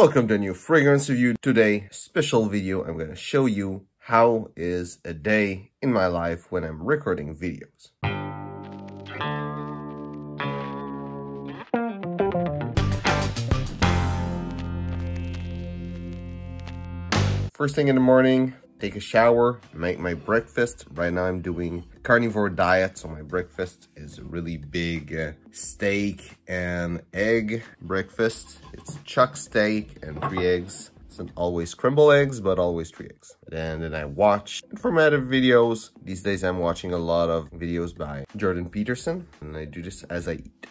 Welcome to a new fragrance review. Today, special video, I'm to show you how is a day in my life when I'm recording videos. First thing in the morning, take a shower, make my breakfast. Right now I'm doing carnivore diet, so my breakfast is a really big uh, steak and egg breakfast. It's chuck steak and three eggs. It's not always scrambled eggs, but always three eggs. And then I watch informative videos. These days I'm watching a lot of videos by Jordan Peterson, and I do this as I eat.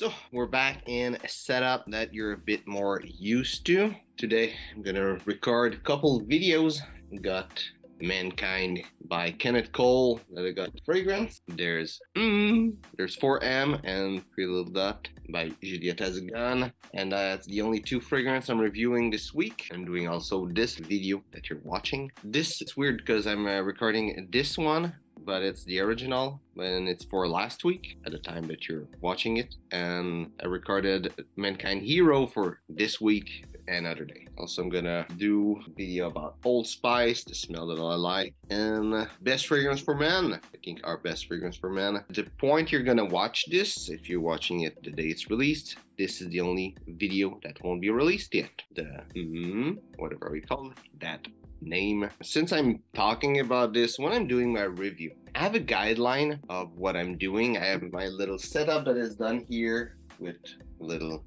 So we're back in a setup that you're a bit more used to. Today I'm gonna record a couple videos. Got Mankind by Kenneth Cole that I got fragrance. There's mm, there's 4M and Pretty Little Dot by Juliette Has A Gun. And that's the only two fragrance I'm reviewing this week. I'm doing also this video that you're watching. This is weird because I'm uh, recording this one but it's the original and it's for last week at the time that you're watching it. And I recorded Mankind Hero for this week another day. Also, I'm gonna do a video about Old Spice, the smell that I like, and best fragrance for men. I think our best fragrance for men. The point you're gonna watch this, if you're watching it the day it's released, this is the only video that won't be released yet. The mm, whatever we call that name. Since I'm talking about this, when I'm doing my review, I have a guideline of what I'm doing. I have my little setup that is done here with little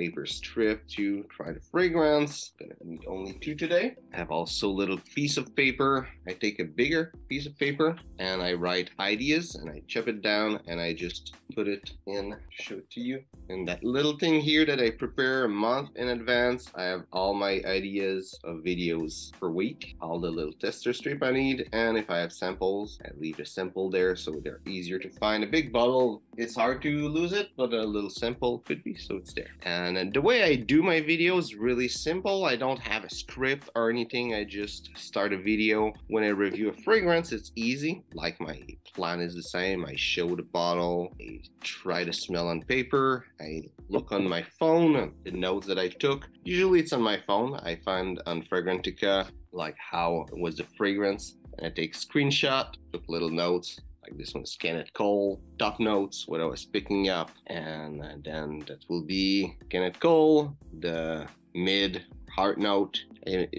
paper strip to try the fragrance. Gonna need only two today. I have also a little piece of paper. I take a bigger piece of paper and I write ideas and I chop it down and I just put it in, show it to you. And that little thing here that I prepare a month in advance, I have all my ideas of videos per week, all the little tester strip I need. And if I have samples, I leave a sample there so they're easier to find. A big bottle, it's hard to lose it, but a little sample could be, so it's there. And the way I do my videos really simple. I don't have a script or anything. I just start a video. When I review a fragrance, it's easy. Like my plan is the same. I show the bottle, I try to smell on paper, I look on my phone, the notes that I took. Usually it's on my phone. I find on Fragrantica like how was the fragrance and I take screenshot, took little notes, like this one, is Kenneth Cole, top notes, what I was picking up, and then that will be Kenneth Cole, the mid heart note,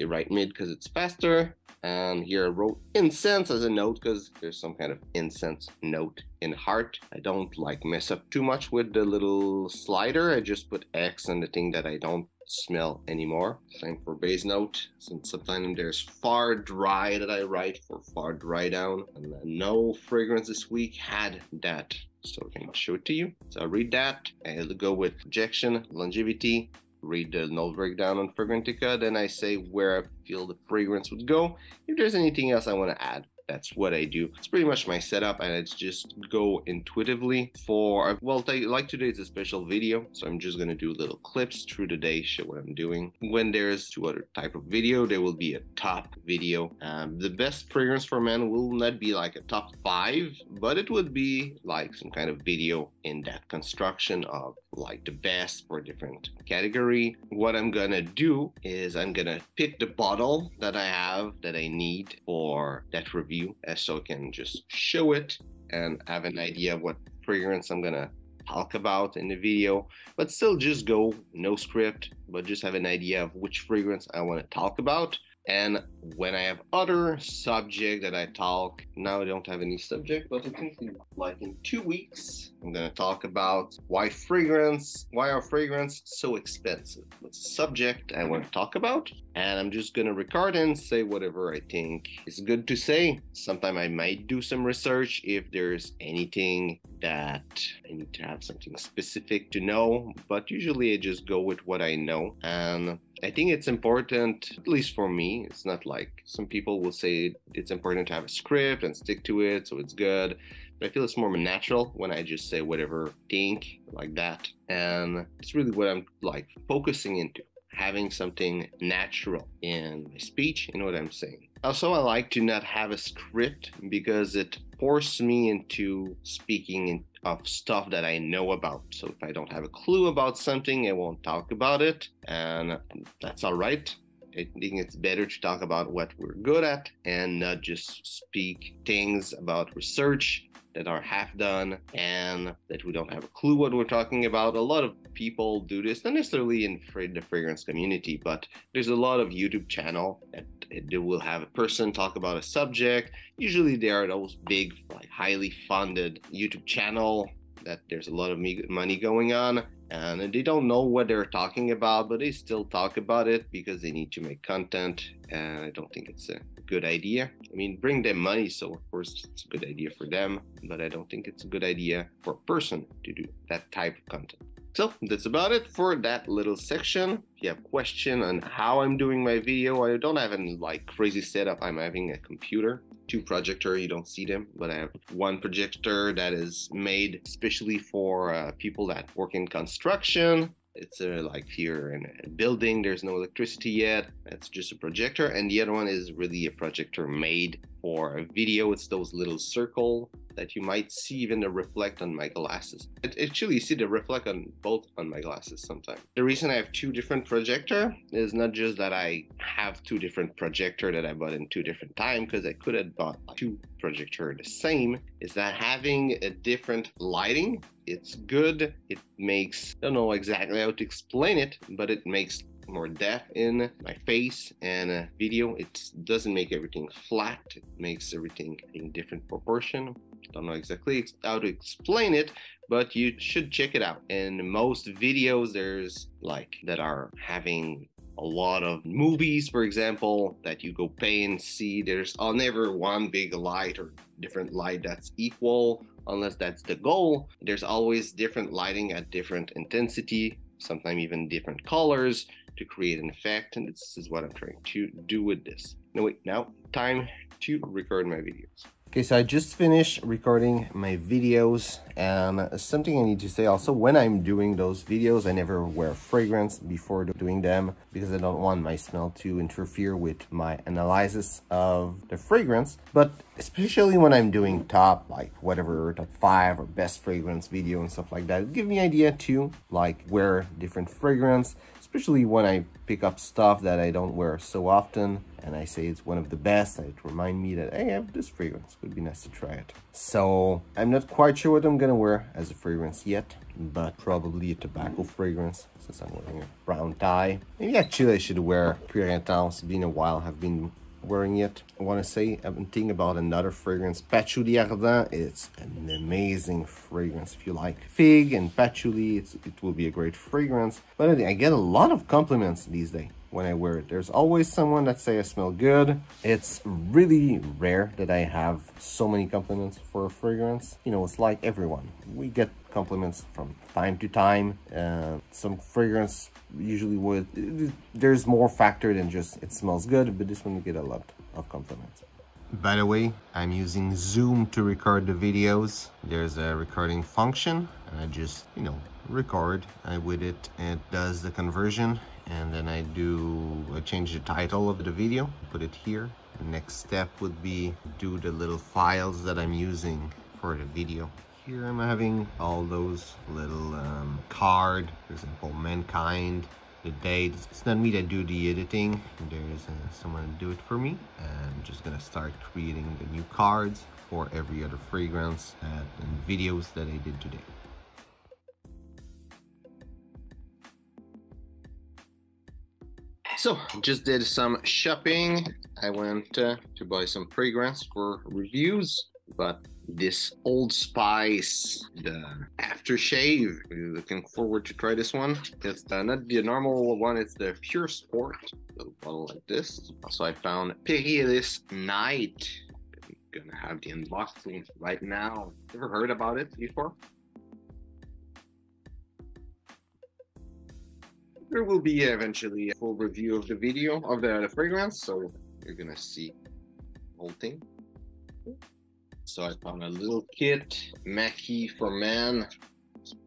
right mid because it's faster, and here I wrote incense as a note because there's some kind of incense note in heart. I don't like mess up too much with the little slider. I just put X on the thing that I don't smell anymore. Same for base note. Since sometimes there's far dry that I write for far dry down. And no fragrance this week had that. So I can show it to you. So I read that. I'll go with projection, longevity, read the note breakdown on Fragrantica, then I say where I feel the fragrance would go. If there's anything else I want to add, that's what I do. It's pretty much my setup and it's just go intuitively for, well, like today it's a special video, so I'm just gonna do little clips through the day, show what I'm doing. When there's two other type of video, there will be a top video. Um, the best fragrance for men will not be like a top five, but it would be like some kind of video in that construction of like the best for different category. What I'm gonna do is I'm gonna pick the bottle that I have that I need for that review you so I can just show it and have an idea of what fragrance I'm gonna talk about in the video, but still just go no script, but just have an idea of which fragrance I want to talk about. And when I have other subject that I talk, now I don't have any subject, but I think like in two weeks, I'm gonna talk about why fragrance, why are fragrance so expensive? What's a subject I want to talk about? And I'm just gonna record and say whatever I think is good to say. Sometime I might do some research if there's anything that I need to have something specific to know, but usually I just go with what I know. And I think it's important, at least for me, it's not like some people will say it's important to have a script and stick to it, so it's good. But I feel it's more natural when I just say whatever think like that. And it's really what I'm like focusing into. having something natural in my speech, know what I'm saying. Also, I like to not have a script because it forces me into speaking of stuff that I know about. So if I don't have a clue about something, I won't talk about it, and that's all right. I think it's better to talk about what we're good at and not just speak things about research that are half done and that we don't have a clue what we're talking about. A lot of people do this, not necessarily in the fragrance community, but there's a lot of YouTube channel that they will have a person talk about a subject. Usually they are those big, like highly funded YouTube channel that there's a lot of money going on and they don't know what they're talking about, but they still talk about it because they need to make content. And I don't think it's a good idea. I mean, bring them money, so of course it's a good idea for them, but I don't think it's a good idea for a person to do that type of content. So that's about it for that little section. If you have question on how I'm doing my video, I don't have any like crazy setup. I'm having a computer two projector. You don't see them, but I have one projector that is made especially for uh, people that work in construction. It's uh, like here in a building, there's no electricity yet. It's just a projector. And the other one is really a projector made for a video. It's those little circle that you might see even the reflect on my glasses. It, actually, you see the reflect on both on my glasses sometimes. The reason I have two different projector is not just that I have two different projector that I bought in two different time because I could have bought two projector the same. Is that having a different lighting? It's good. It makes I don't know exactly how to explain it, but it makes more depth in my face and a video. It doesn't make everything flat. It makes everything in different proportion. Don't know exactly how to explain it, but you should check it out. In most videos, there's like that are having a lot of movies, for example, that you go pay and see. There's all never one big light or different light that's equal unless that's the goal. There's always different lighting at different intensity, sometimes even different colors to create an effect. And this is what I'm trying to do with this. No, wait, now time to record my videos. Okay, so I just finished recording my videos and something I need to say also, when I'm doing those videos, I never wear fragrance before doing them because I don't want my smell to interfere with my analysis of the fragrance. But especially when I'm doing top, like whatever, top five or best fragrance video and stuff like that, give me idea to like wear different fragrance, especially when I pick up stuff that I don't wear so often and I say it's one of the best, it remind me that, hey, I have this fragrance, would be nice to try it. So I'm not quite sure what I'm gonna wear as a fragrance yet, but probably a tobacco fragrance since I'm wearing a brown tie. Maybe actually I should wear Puritan, it's been a while, I've been wearing it. I want to say, I've been thinking about another fragrance, Patchouli Ardent. It's an amazing fragrance. If you like fig and patchouli, it will be a great fragrance. But I get a lot of compliments these days when I wear it. There's always someone that say I smell good. It's really rare that I have so many compliments for a fragrance. You know, it's like everyone. We get compliments from time to time. Uh, some fragrance usually would, there's more factor than just it smells good, but this one we get a lot of compliments. By the way, I'm using Zoom to record the videos. There's a recording function and I just, you know, record I with it. It does the conversion and then I do I change the title of the video put it here. The next step would be do the little files that I'm using for the video. Here I'm having all those little um, card for example mankind the date. It's not me that do the editing. There's uh, someone to do it for me. I'm just gonna start creating the new cards for every other fragrance and videos that I did today So, just did some shopping. I went uh, to buy some fragrance for reviews, but this Old Spice, the aftershave. Looking forward to try this one. It's the, not the normal one, it's the Pure Sport. Little bottle like this. Also, I found Perrier Night. I'm gonna have the unboxing right now. Ever heard about it before? There will be eventually a full review of the video of the, the fragrance, so you're gonna see the whole thing. So I found a little kit, Mackie for Man.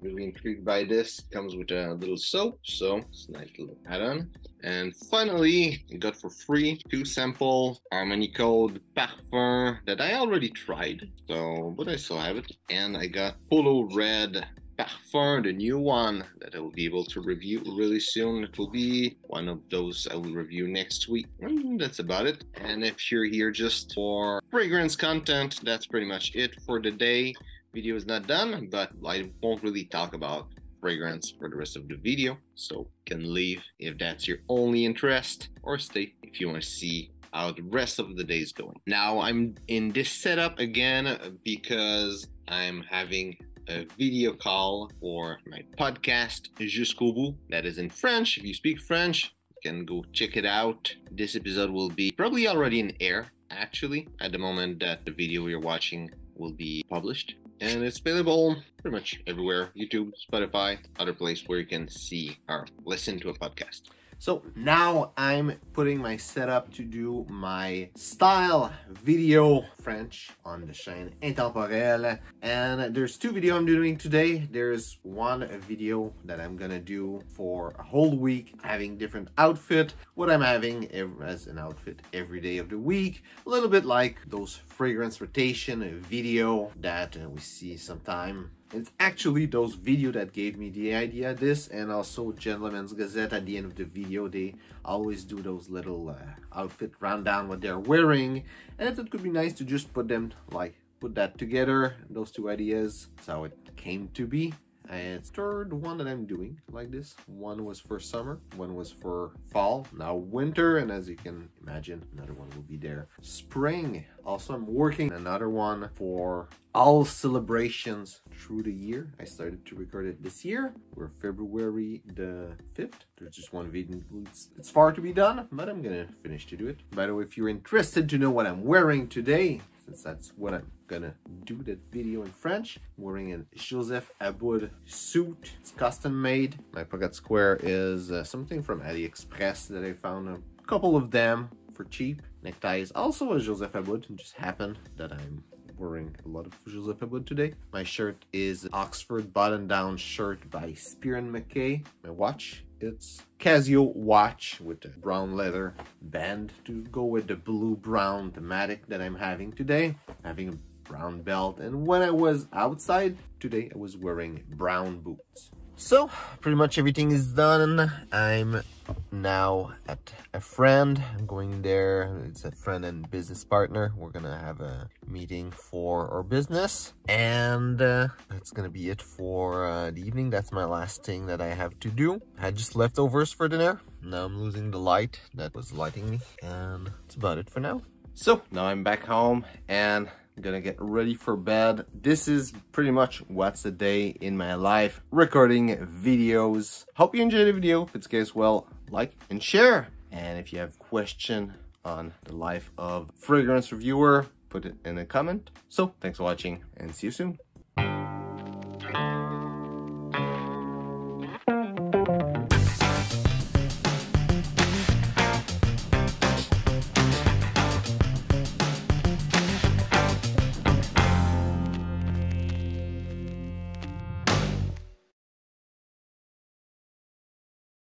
really intrigued by this. Comes with a little soap, so it's a nice little add-on. And finally, I got for free two sample Armani Code Parfum that I already tried, so but I still have it. And I got Polo Red Parfum, the new one that I will be able to review really soon. It will be one of those I will review next week. And that's about it. And if you're here just for fragrance content, that's pretty much it for the day. Video is not done, but I won't really talk about fragrance for the rest of the video. So can leave if that's your only interest or stay if you want to see how the rest of the day is going. Now I'm in this setup again because I'm having a video call for my podcast. Jusqu'au bout. That is in French. If you speak French, you can go check it out. This episode will be probably already in air actually at the moment that the video you're watching will be published. And it's available pretty much everywhere youtube spotify other place where you can see or listen to a podcast. So now I'm putting my setup to do my style video French on the chaîne Intemporelle. And there's two videos I'm doing today. There's one video that I'm gonna do for a whole week, having different outfit, what I'm having as an outfit every day of the week. A little bit like those fragrance rotation video that uh, we see sometime it's actually those video that gave me the idea this and also Gentleman's Gazette at the end of the video. They always do those little uh, outfit rundown what they're wearing and it could be nice to just put them like put that together those two ideas. That's how it came to be. And third one that I'm doing like this. One was for summer, one was for fall, now winter, and as you can imagine, another one will be there. Spring. Also, I'm working another one for all celebrations through the year. I started to record it this year. We're February the 5th. There's just one video. It's, it's far to be done, but I'm gonna finish to do it. By the way, if you're interested to know what I'm wearing today, since that's what I'm gonna do that video in French. Wearing a Joseph Abboud suit. It's custom made. My pocket square is uh, something from AliExpress that I found a couple of them for cheap. Necktie is also a Joseph Abboud. It just happened that I'm wearing a lot of Joseph Abboud today. My shirt is Oxford button-down shirt by Spier and Mackay. My watch it's Casio watch with a brown leather band to go with the blue-brown thematic that I'm having today. Having a brown belt and when I was outside today I was wearing brown boots. So pretty much everything is done. I'm now at a friend. I'm going there. It's a friend and business partner. We're gonna have a meeting for our business and uh, that's gonna be it for uh, the evening. That's my last thing that I have to do. I had just leftovers for dinner. Now I'm losing the light that was lighting me and that's about it for now. So now I'm back home and Gonna get ready for bed. This is pretty much what's a day in my life, recording videos. Hope you enjoyed the video. If it's case well, like and share. And if you have question on the life of fragrance reviewer, put it in a comment. So thanks for watching and see you soon.